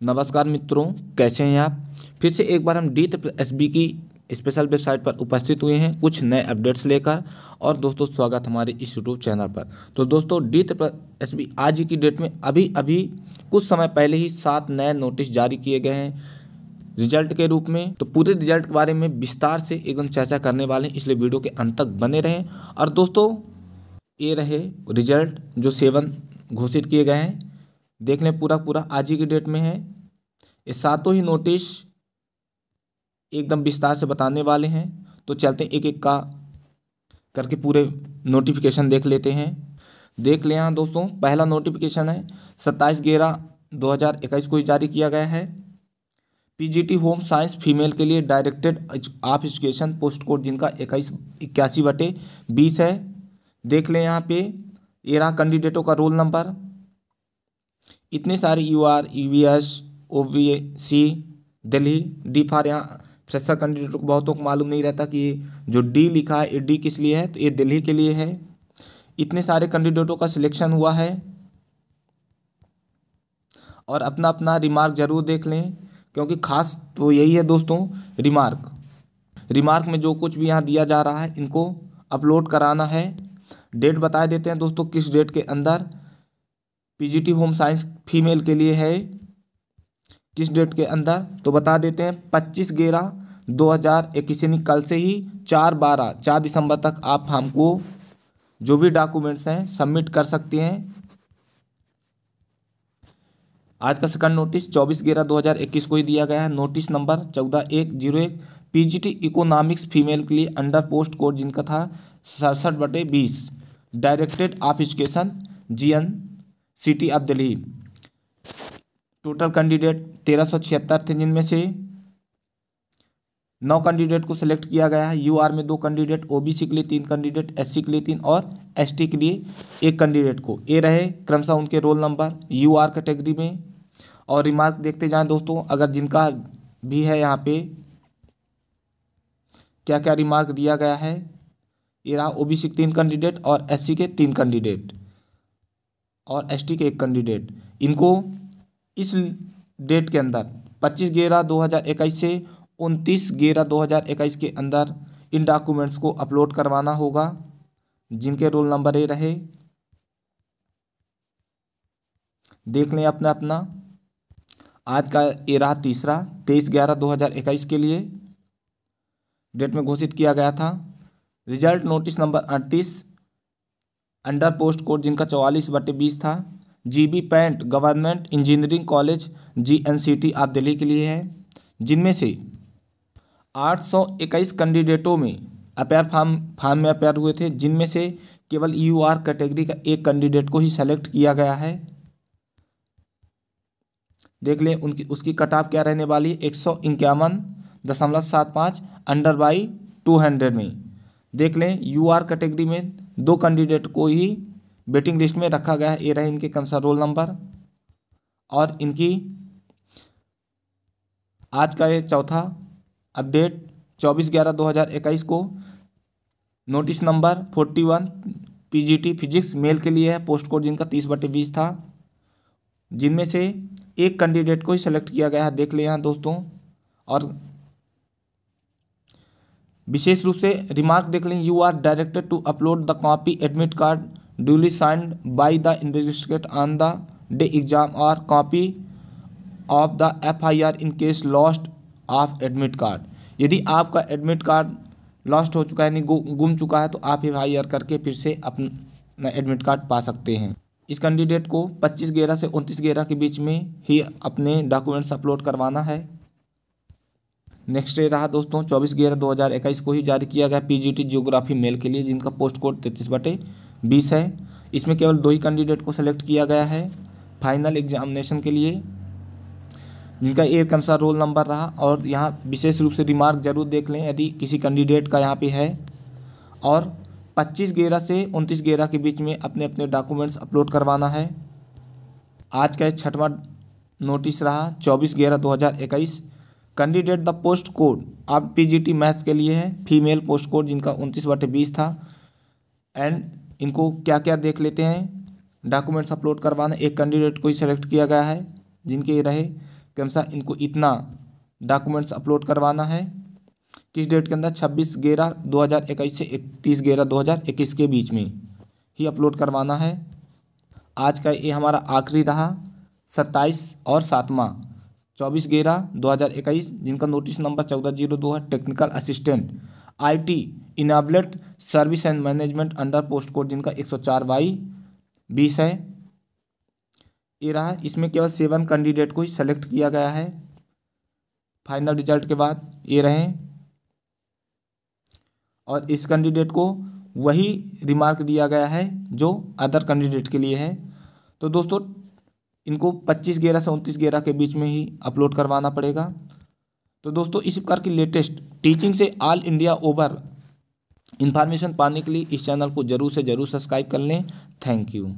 नमस्कार मित्रों, कैसे हैं आप? फिर से एक बार हम डी एस बी की स्पेशल वेबसाइट पर उपस्थित हुए हैं कुछ नए अपडेट्स लेकर। और दोस्तों, स्वागत हमारे इस यूट्यूब चैनल पर। तो दोस्तों डी एस बी आज की डेट में अभी अभी कुछ समय पहले ही सात नए नोटिस जारी किए गए हैं रिज़ल्ट के रूप में। तो पूरे रिज़ल्ट के बारे में विस्तार से एकदम चर्चा करने वाले हैं, इसलिए वीडियो के अंत तक बने रहें। और दोस्तों, ये रहे रिज़ल्ट जो सेवन घोषित किए गए हैं। देख लें पूरा पूरा आज ही की डेट में है। ये सातों ही नोटिस एकदम विस्तार से बताने वाले हैं। तो चलते हैं एक एक का करके पूरे नोटिफिकेशन देख लेते हैं। देख लें यहाँ दोस्तों, पहला नोटिफिकेशन है, सत्ताईस ग्यारह दो हज़ार इक्कीस को जारी किया गया है। पीजीटी होम साइंस फीमेल के लिए directorate of education post code जिनका इक्कीस, इक्यासी बटे बीस है। देख लें यहाँ पे रहा कैंडिडेटों का रोल नंबर इतने सारे U R U V S O V C Delhi D for यहाँ फ्रेशर कैंडिडेटों को बहुतों को मालूम नहीं रहता कि जो डी लिखा है, ये डी किस लिए है तो ये दिल्ली के लिए है। इतने सारे कैंडिडेटों का सिलेक्शन हुआ है। और अपना अपना रिमार्क ज़रूर देख लें, क्योंकि खास तो यही है दोस्तों रिमार्क रिमार्क में जो कुछ भी यहाँ दिया जा रहा है, इनको अपलोड कराना है। डेट बता देते हैं दोस्तों, किस डेट के अंदर पीजीटी होम साइंस फीमेल के लिए है। किस डेट के अंदर? तो बता देते हैं, पच्चीस ग्यारह दो हज़ार इक्कीस, यानी कल से ही चार बारह, चार दिसंबर तक आप हमको जो भी डॉक्यूमेंट्स हैं सबमिट कर सकते हैं। आज का सेकंड नोटिस चौबीस ग्यारह दो हज़ार इक्कीस को ही दिया गया है। नोटिस नंबर चौदह एक ज़ीरो एक पीजीटी इकोनॉमिक्स फीमेल के लिए अंडर पोस्ट कोड जिनका था सड़सठ बटे बीस। Directorate of education G N city of Delhi. Total candidate तेरह सौ छिहत्तर थे जिनमें से नौ कैंडिडेट को सिलेक्ट किया गया है। यूआर में दो कैंडिडेट ओबीसी के लिए तीन कैंडिडेट एससी के लिए तीन और एसटी के लिए एक कैंडिडेट को। ए रहे क्रमशः उनके रोल नंबर यूआर कैटेगरी में। और रिमार्क देखते जाएँ दोस्तों, अगर जिनका भी है यहाँ पे क्या क्या रिमार्क दिया गया है, ये रहा ओबीसी के तीन कैंडिडेट और एससी के तीन कैंडिडेट। और एसटी के एक कैंडिडेट इनको इस डेट के अंदर, पच्चीस ग्यारह दो हज़ार इक्कीस से उनतीस ग्यारह दो हज़ार इक्कीस के अंदर इन डॉक्यूमेंट्स को अपलोड करवाना होगा, जिनके रोल नंबर ये रहे। देख लें अपना अपना आज का ये रहा तीसरा, तेईस ग्यारह दो हज़ार इक्कीस के लिए। डेट में घोषित किया गया था। रिज़ल्ट नोटिस नंबर अड़तीस अंडर पोस्ट कोड जिनका चौवालीस बटे बीस था। G B Pant government engineering college G N C T of Delhi के लिए है। जिनमें से आठ सौ इक्कीस कैंडिडेटों में अपेयर फार्म फार्म में अपेयर हुए थे, जिनमें से केवल यू आर कैटेगरी का एक कैंडिडेट को ही सेलेक्ट किया गया है। देख लें उनकी, उसकी कटाप क्या रहने वाली है? एक सौ इक्यावन दशमलव सात पाँच अंडर बाई टू हंड्रेड में। देख लें यू आर कैटेगरी में दो कैंडिडेट को ही वेटिंग लिस्ट में रखा गया है। ये रहे इनके कौन सा रोल नंबर और इनकी आज का ये चौथा अपडेट चौबीस ग्यारह दो हज़ार इक्कीस को notice number forty one PGT physics male के लिए है। पोस्ट कोड जिनका तीस बटे बीस था। जिनमें से एक कैंडिडेट को ही सेलेक्ट किया गया है। देख ले यहाँ दोस्तों। और विशेष रूप से रिमार्क देख लें you are directed to upload the copy admit card duly signed by the investigate on the day exam और copy of the F I R in case lost of admit card यदि आपका admit card lost हो चुका है, यानी गुम चुका है तो आप एफ़ आई आर करके फिर से अपना एडमिट कार्ड पा सकते हैं। इस कैंडिडेट को 25 ग्यारह से 29 ग्यारह के बीच में ही अपने डॉक्यूमेंट्स अपलोड करवाना है। नेक्स्ट डे रहा दोस्तों, चौबीस ग्यारह दो हज़ार इक्कीस को ही जारी किया गया पीजीटी जियोग्राफी मेल के लिए, जिनका पोस्ट कोड तैतीस बटे बीस है। इसमें केवल दो ही कैंडिडेट को सेलेक्ट किया गया है फाइनल एग्जामिनेशन के लिए, जिनका एक अनुसार रोल नंबर रहा। और यहाँ विशेष रूप से रिमार्क ज़रूर देख लें, यदि किसी कैंडिडेट का यहाँ पे है। और पच्चीस ग्यारह से उनतीस ग्यारह के बीच में अपने अपने डॉक्यूमेंट्स अपलोड करवाना है। आज का छठवां नोटिस रहा, चौबीस ग्यारह दो हज़ार इक्कीस। Candidate the post code of PGT maths के लिए है फीमेल पोस्ट कोड जिनका उनतीस बटे बीस था। एंड इनको क्या क्या देख लेते हैं? डॉक्यूमेंट्स अपलोड करवाना। एक कैंडिडेट को ही सेलेक्ट किया गया है, जिनके रहे के अनुसार इनको इतना डॉक्यूमेंट्स अपलोड करवाना है। किस डेट के अंदर? छब्बीस ग्यारह दो हज़ार इक्कीस से इकतीस ग्यारह दो हज़ार इक्कीस के बीच में ही अपलोड करवाना है। आज का ये हमारा आखिरी रहा, सत्ताईस और सातवां। चौबीस ग्यारह दो हज़ार इक्कीस, जिनका नोटिस नंबर चौदह ज़ीरो दो है technical assistant I T enabled service and management under post code जिनका एक सौ चार बाई बीस है। ये रहा, इसमें केवल सेवन कैंडिडेट को ही सेलेक्ट किया गया है। फाइनल रिज़ल्ट के बाद ये रहे। और इस कैंडिडेट को वही रिमार्क दिया गया है, जो अदर कैंडिडेट के लिए है। तो दोस्तों इनको पच्चीस ग्यारह से उनतीस ग्यारह के बीच में ही अपलोड करवाना पड़ेगा। तो दोस्तों, इस प्रकार की लेटेस्ट टीचिंग से ऑल इंडिया ओवर इन्फॉर्मेशन पाने के लिए इस चैनल को ज़रूर से ज़रूर सब्सक्राइब कर लें। Thank you